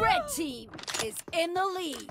Red team is in the lead.